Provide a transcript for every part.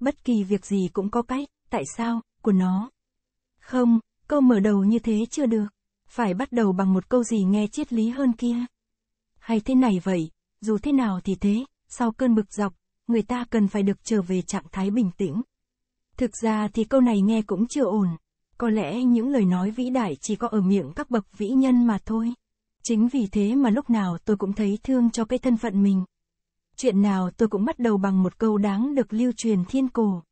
Bất kỳ việc gì cũng có cách, tại sao, của nó. Không, câu mở đầu như thế chưa được. Phải bắt đầu bằng một câu gì nghe triết lý hơn kia. Hay thế này vậy, dù thế nào thì thế, sau cơn bực dọc, người ta cần phải được trở về trạng thái bình tĩnh. Thực ra thì câu này nghe cũng chưa ổn. Có lẽ những lời nói vĩ đại chỉ có ở miệng các bậc vĩ nhân mà thôi. Chính vì thế mà lúc nào tôi cũng thấy thương cho cái thân phận mình. Chuyện nào tôi cũng bắt đầu bằng một câu đáng được lưu truyền thiên cổ.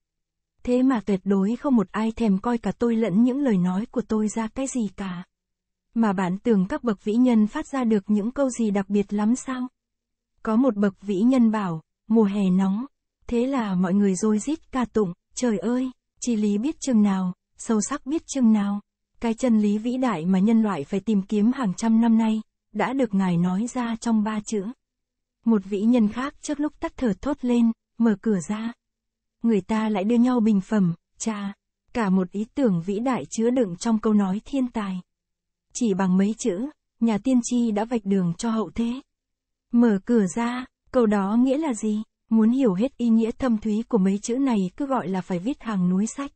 Thế mà tuyệt đối không một ai thèm coi cả tôi lẫn những lời nói của tôi ra cái gì cả. Mà bạn tưởng các bậc vĩ nhân phát ra được những câu gì đặc biệt lắm sao? Có một bậc vĩ nhân bảo, mùa hè nóng. Thế là mọi người rôi rít ca tụng, trời ơi, chi lý biết chừng nào, sâu sắc biết chừng nào. Cái chân lý vĩ đại mà nhân loại phải tìm kiếm hàng trăm năm nay, đã được Ngài nói ra trong ba chữ. Một vĩ nhân khác trước lúc tắt thở thốt lên, mở cửa ra. Người ta lại đưa nhau bình phẩm, cha, cả một ý tưởng vĩ đại chứa đựng trong câu nói thiên tài. Chỉ bằng mấy chữ, nhà tiên tri đã vạch đường cho hậu thế. Mở cửa ra, câu đó nghĩa là gì? Muốn hiểu hết ý nghĩa thâm thúy của mấy chữ này cứ gọi là phải viết hàng núi sách.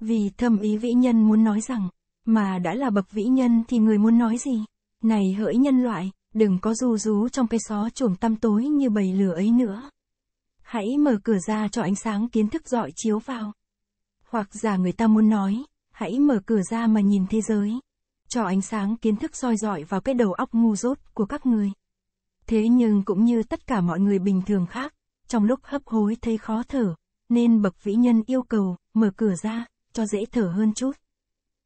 Vì thâm ý vĩ nhân muốn nói rằng, mà đã là bậc vĩ nhân thì người muốn nói gì? Này hỡi nhân loại, đừng có ru rú trong cái xó chuồng tăm tối như bầy lửa ấy nữa. Hãy mở cửa ra cho ánh sáng kiến thức dọi chiếu vào. Hoặc giả người ta muốn nói, hãy mở cửa ra mà nhìn thế giới. Cho ánh sáng kiến thức soi dọi vào cái đầu óc ngu dốt của các người. Thế nhưng cũng như tất cả mọi người bình thường khác, trong lúc hấp hối thấy khó thở, nên bậc vĩ nhân yêu cầu, mở cửa ra, cho dễ thở hơn chút.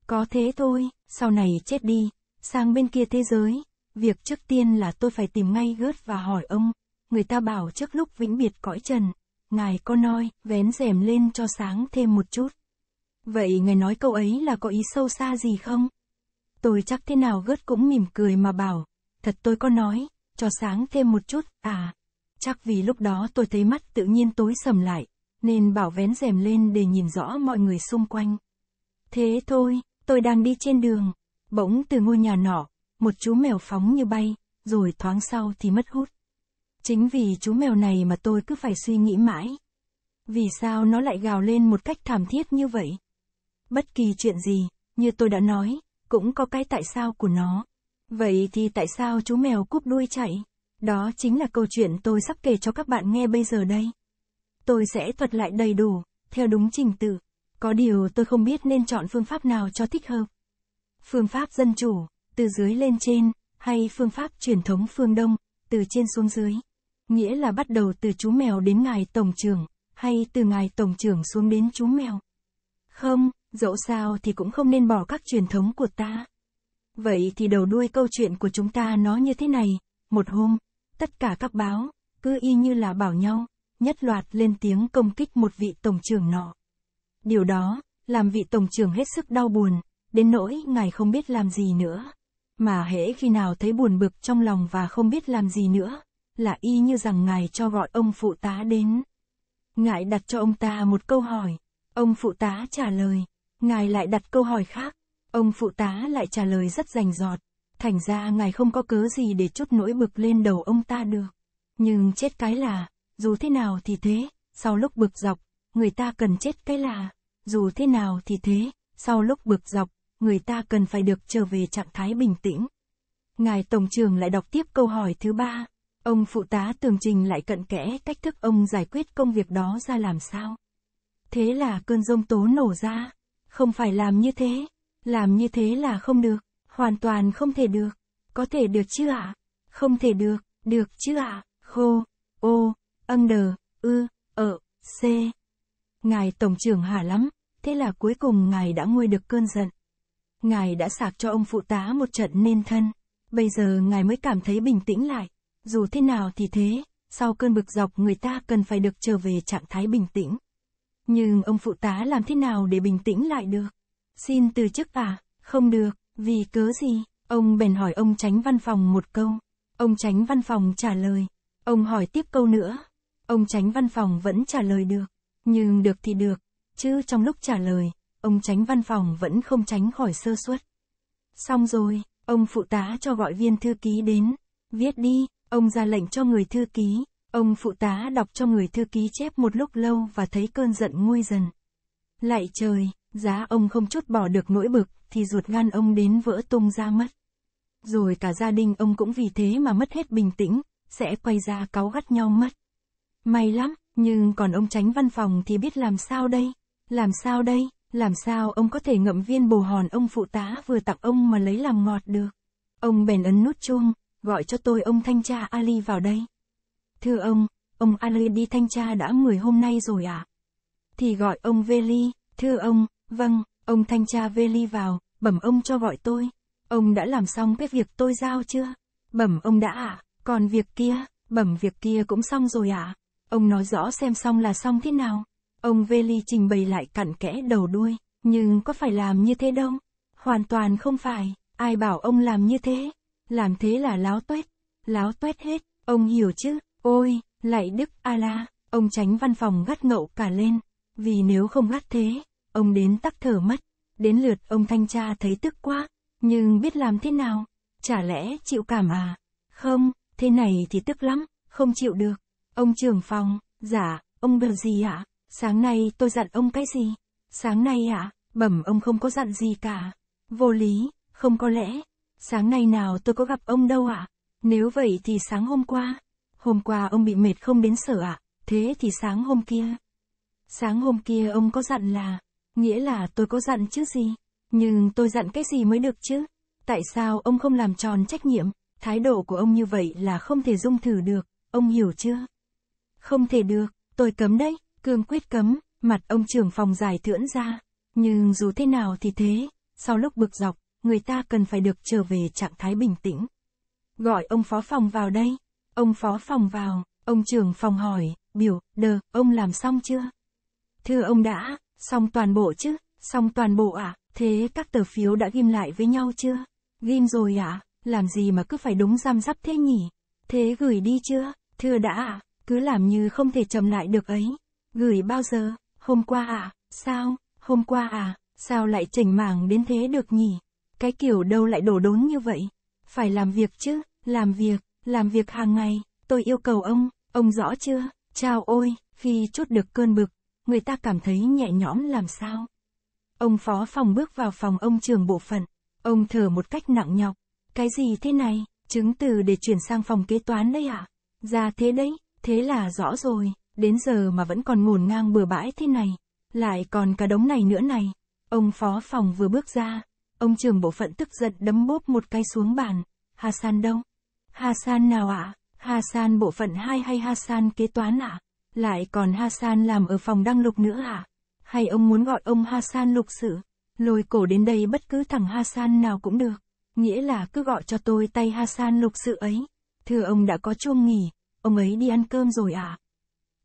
Có thế thôi, sau này chết đi, sang bên kia thế giới, việc trước tiên là tôi phải tìm ngay gớt và hỏi ông, người ta bảo trước lúc vĩnh biệt cõi trần, ngài có nói, vén rèm lên cho sáng thêm một chút. Vậy ngài nói câu ấy là có ý sâu xa gì không? Tôi chắc thế nào gớt cũng mỉm cười mà bảo, thật tôi có nói, cho sáng thêm một chút, à. Chắc vì lúc đó tôi thấy mắt tự nhiên tối sầm lại, nên bảo vén rèm lên để nhìn rõ mọi người xung quanh. Thế thôi, tôi đang đi trên đường, bỗng từ ngôi nhà nọ, một chú mèo phóng như bay, rồi thoáng sau thì mất hút. Chính vì chú mèo này mà tôi cứ phải suy nghĩ mãi. Vì sao nó lại gào lên một cách thảm thiết như vậy? Bất kỳ chuyện gì, như tôi đã nói, cũng có cái tại sao của nó. Vậy thì tại sao chú mèo cúp đuôi chạy? Đó chính là câu chuyện tôi sắp kể cho các bạn nghe bây giờ đây. Tôi sẽ thuật lại đầy đủ, theo đúng trình tự. Có điều tôi không biết nên chọn phương pháp nào cho thích hợp. Phương pháp dân chủ, từ dưới lên trên, hay phương pháp truyền thống phương Đông, từ trên xuống dưới. Nghĩa là bắt đầu từ chú mèo đến ngài tổng trưởng, hay từ ngài tổng trưởng xuống đến chú mèo. Không, dẫu sao thì cũng không nên bỏ các truyền thống của ta. Vậy thì đầu đuôi câu chuyện của chúng ta nó như thế này, một hôm, tất cả các báo, cứ y như là bảo nhau, nhất loạt lên tiếng công kích một vị tổng trưởng nọ. Điều đó, làm vị tổng trưởng hết sức đau buồn, đến nỗi ngài không biết làm gì nữa. Mà hễ khi nào thấy buồn bực trong lòng và không biết làm gì nữa, là y như rằng ngài cho gọi ông phụ tá đến. Ngài đặt cho ông ta một câu hỏi, ông phụ tá trả lời, ngài lại đặt câu hỏi khác, ông phụ tá lại trả lời rất rành rọt, thành ra ngài không có cớ gì để chút nỗi bực lên đầu ông ta được. Nhưng chết cái là, dù thế nào thì thế, sau lúc bực dọc, người ta cần chết cái là, dù thế nào thì thế, sau lúc bực dọc, người ta cần phải được trở về trạng thái bình tĩnh. Ngài Tổng trưởng lại đọc tiếp câu hỏi thứ ba. Ông phụ tá tường trình lại cận kẽ cách thức ông giải quyết công việc đó ra làm sao. Thế là cơn rông tố nổ ra. Không phải làm như thế. Làm như thế là không được. Hoàn toàn không thể được. Có thể được chứ ạ? À? Không thể được. Được chứ ạ? À? Khô. Ô. Ân đờ. Ư. Ở. C. Ngài Tổng trưởng hả lắm. Thế là cuối cùng ngài đã nguôi được cơn giận. Ngài đã sạc cho ông phụ tá một trận nên thân. Bây giờ ngài mới cảm thấy bình tĩnh lại. Dù thế nào thì thế, sau cơn bực dọc người ta cần phải được trở về trạng thái bình tĩnh. Nhưng ông phụ tá làm thế nào để bình tĩnh lại được? Xin từ chức à? Không được, vì cớ gì? Ông bèn hỏi ông tránh văn phòng một câu. Ông tránh văn phòng trả lời. Ông hỏi tiếp câu nữa. Ông tránh văn phòng vẫn trả lời được. Nhưng được thì được, chứ trong lúc trả lời, ông tránh văn phòng vẫn không tránh khỏi sơ suất. Xong rồi, ông phụ tá cho gọi viên thư ký đến. Viết đi, ông ra lệnh cho người thư ký, Ông phụ tá đọc cho người thư ký chép một lúc lâu và thấy cơn giận nguôi dần. Lại trời, giá ông không chút bỏ được nỗi bực, thì ruột gan ông đến vỡ tung ra mất. Rồi cả gia đình ông cũng vì thế mà mất hết bình tĩnh, sẽ quay ra cáu gắt nhau mất. May lắm, nhưng còn ông tránh văn phòng thì biết làm sao đây? Làm sao đây? Làm sao ông có thể ngậm viên bồ hòn ông phụ tá vừa tặng ông mà lấy làm ngọt được? Ông bèn ấn nút chuông, gọi cho tôi ông thanh tra Ali vào đây. Thưa ông, ông Ali đi thanh tra đã 10 hôm nay rồi. À? Thì gọi ông Veli, thưa ông, vâng, ông thanh tra Veli vào, bẩm ông cho gọi tôi. Ông đã làm xong cái việc tôi giao chưa? Bẩm ông đã à? còn việc kia, bẩm việc kia cũng xong rồi. À? Ông nói rõ xem xong là xong thế nào. Ông Veli trình bày lại cặn kẽ đầu đuôi, nhưng có phải làm như thế đâu? Hoàn toàn không phải, ai bảo ông làm như thế? Làm thế là láo tuét, láo tuét hết, ông hiểu chứ? Ôi, lại Đức A-la, ông tránh văn phòng gắt ngậu cả lên, vì nếu không gắt thế, ông đến tắc thở mất. Đến lượt ông thanh tra thấy tức quá, nhưng biết làm thế nào? Chả lẽ chịu cảm à? Không, thế này thì tức lắm, không chịu được. Ông trưởng phòng, giả ông bờ gì ạ? Sáng nay tôi dặn ông cái gì? Sáng nay ạ, bẩm ông không có dặn gì cả. Vô lý, không có lẽ. Sáng nay nào tôi có gặp ông đâu ạ? Nếu vậy thì sáng hôm qua. Hôm qua ông bị mệt không đến sở ạ, thế thì sáng hôm kia. Sáng hôm kia ông có dặn là, nghĩa là tôi có dặn chứ gì. Nhưng tôi dặn cái gì mới được chứ? Tại sao ông không làm tròn trách nhiệm? Thái độ của ông như vậy là không thể dung thử được, ông hiểu chưa? Không thể được, tôi cấm đấy, cương quyết cấm, mặt ông trưởng phòng giải thưỡn ra. Nhưng dù thế nào thì thế, sau lúc bực dọc, người ta cần phải được trở về trạng thái bình tĩnh. Gọi ông phó phòng vào đây. Ông phó phòng vào, ông trưởng phòng hỏi, biểu, đờ, ông làm xong chưa? Thưa ông đã, xong toàn bộ chứ, xong toàn bộ ạ, à? thế các tờ phiếu đã ghim lại với nhau chưa? Ghim rồi ạ, à? làm gì mà cứ phải đúng giam sắp thế nhỉ? Thế gửi đi chưa? Thưa đã à? cứ làm như không thể chậm lại được ấy. Gửi bao giờ? Hôm qua à? Sao? Hôm qua à? Sao lại chỉnh mảng đến thế được nhỉ? Cái kiểu đâu lại đổ đốn như vậy? Phải làm việc chứ, làm việc, làm việc hàng ngày, tôi yêu cầu ông, ông rõ chưa? Chào ôi, khi chút được cơn bực, người ta cảm thấy nhẹ nhõm làm sao? Ông phó phòng bước vào phòng ông trường bộ phận, ông thở một cách nặng nhọc. Cái gì thế này, chứng từ để chuyển sang phòng kế toán đấy ạ? À? Ra thế đấy, thế là rõ rồi, đến giờ mà vẫn còn ngổn ngang bừa bãi thế này. Lại còn cả đống này nữa này. Ông phó phòng vừa bước ra, ông trưởng bộ phận tức giận đấm bốp một cái xuống bàn. Hassan đâu? Hassan nào ạ? À? Hassan bộ phận 2 hay Hassan kế toán ạ? À? Lại còn Hassan làm ở phòng đăng lục nữa à? Hay ông muốn gọi ông Hassan lục sự? Lôi cổ đến đây bất cứ thằng Hassan nào cũng được. Nghĩa là cứ gọi cho tôi tay Hassan lục sự ấy. Thưa ông đã có chuông nghỉ, ông ấy đi ăn cơm rồi à?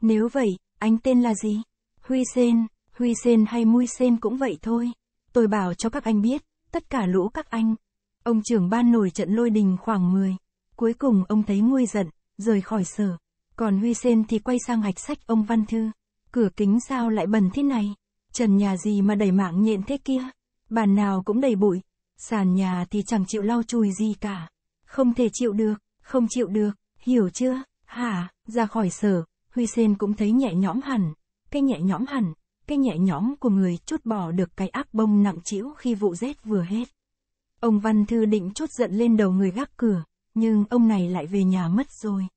Nếu vậy, anh tên là gì? Huy Sen, Huy Sen hay Mui Sen cũng vậy thôi. Tôi bảo cho các anh biết, tất cả lũ các anh. Ông trưởng ban nổi trận lôi đình khoảng 10. Cuối cùng ông thấy nguôi giận, rời khỏi sở. Còn Huy Sen thì quay sang hạch sách ông Văn Thư. Cửa kính sao lại bẩn thế này? Trần nhà gì mà đầy mạng nhện thế kia? Bàn nào cũng đầy bụi. Sàn nhà thì chẳng chịu lau chùi gì cả. Không thể chịu được, không chịu được, hiểu chưa? Hả, ra khỏi sở, Huy Sen cũng thấy nhẹ nhõm hẳn. Cái nhẹ nhõm hẳn, cái nhẹ nhõm của người chút bỏ được cái ác bông nặng trĩu khi vụ rét vừa hết. Ông Văn Thư định chút giận lên đầu người gác cửa, nhưng ông này lại về nhà mất rồi.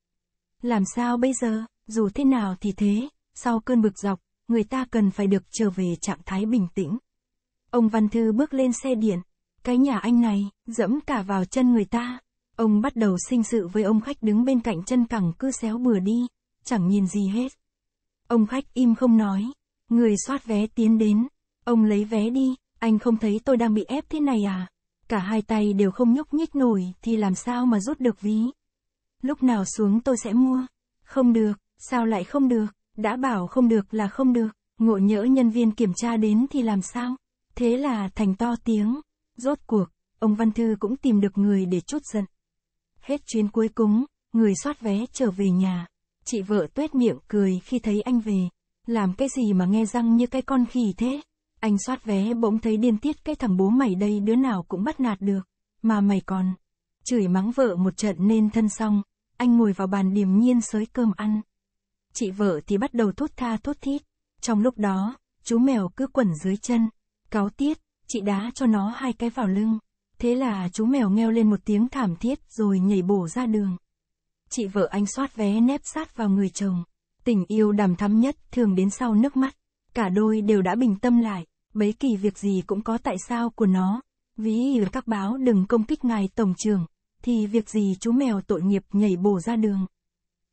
Làm sao bây giờ, dù thế nào thì thế, sau cơn bực dọc, người ta cần phải được trở về trạng thái bình tĩnh. Ông Văn Thư bước lên xe điện, cái nhà anh này, dẫm cả vào chân người ta. Ông bắt đầu sinh sự với ông khách đứng bên cạnh chân cẳng cứ xéo bừa đi, chẳng nhìn gì hết. Ông khách im không nói, người soát vé tiến đến, ông lấy vé đi, anh không thấy tôi đang bị ép thế này à? Cả hai tay đều không nhúc nhích nổi thì làm sao mà rút được ví. Lúc nào xuống tôi sẽ mua. Không được, sao lại không được, đã bảo không được là không được, ngộ nhỡ nhân viên kiểm tra đến thì làm sao? Thế là thành to tiếng. Rốt cuộc, ông Văn Thư cũng tìm được người để chút giận. Hết chuyến cuối cúng, người soát vé trở về nhà. Chị vợ tuét miệng cười khi thấy anh về. Làm cái gì mà nghe răng như cái con khỉ thế? Anh soát vé bỗng thấy điên tiết cái thằng bố mày đây đứa nào cũng bắt nạt được. Mà mày còn. Chửi mắng vợ một trận nên thân xong. anh ngồi vào bàn điềm nhiên sới cơm ăn. Chị vợ thì bắt đầu thốt tha thốt thít. Trong lúc đó, chú mèo cứ quẩn dưới chân. Cáo tiết, chị đá cho nó hai cái vào lưng. Thế là chú mèo ngheo lên một tiếng thảm thiết rồi nhảy bổ ra đường. Chị vợ anh xoát vé nép sát vào người chồng. Tình yêu đàm thắm nhất thường đến sau nước mắt. Cả đôi đều đã bình tâm lại, bấy kỳ việc gì cũng có tại sao của nó. Ví các báo đừng công kích ngài tổng trưởng, thì việc gì chú mèo tội nghiệp nhảy bổ ra đường.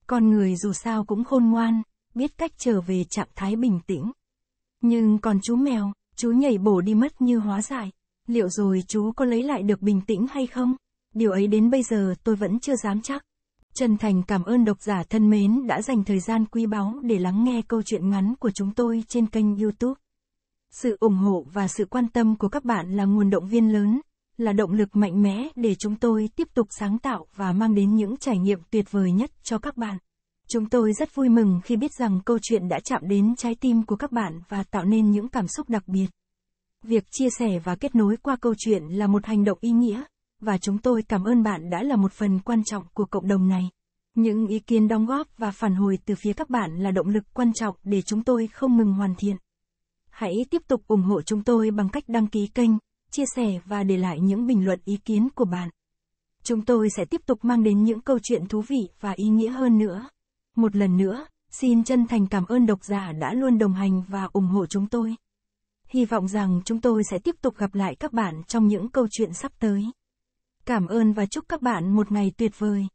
Con người dù sao cũng khôn ngoan, biết cách trở về trạng thái bình tĩnh. Nhưng còn chú mèo, chú nhảy bổ đi mất như hóa giải. Liệu rồi chú có lấy lại được bình tĩnh hay không? Điều ấy đến bây giờ tôi vẫn chưa dám chắc. Chân thành cảm ơn độc giả thân mến đã dành thời gian quý báu để lắng nghe câu chuyện ngắn của chúng tôi trên kênh YouTube. Sự ủng hộ và sự quan tâm của các bạn là nguồn động viên lớn, là động lực mạnh mẽ để chúng tôi tiếp tục sáng tạo và mang đến những trải nghiệm tuyệt vời nhất cho các bạn. Chúng tôi rất vui mừng khi biết rằng câu chuyện đã chạm đến trái tim của các bạn và tạo nên những cảm xúc đặc biệt. Việc chia sẻ và kết nối qua câu chuyện là một hành động ý nghĩa, và chúng tôi cảm ơn bạn đã là một phần quan trọng của cộng đồng này. Những ý kiến đóng góp và phản hồi từ phía các bạn là động lực quan trọng để chúng tôi không ngừng hoàn thiện. Hãy tiếp tục ủng hộ chúng tôi bằng cách đăng ký kênh, chia sẻ và để lại những bình luận ý kiến của bạn. Chúng tôi sẽ tiếp tục mang đến những câu chuyện thú vị và ý nghĩa hơn nữa. Một lần nữa, xin chân thành cảm ơn độc giả đã luôn đồng hành và ủng hộ chúng tôi. Hy vọng rằng chúng tôi sẽ tiếp tục gặp lại các bạn trong những câu chuyện sắp tới. Cảm ơn và chúc các bạn một ngày tuyệt vời.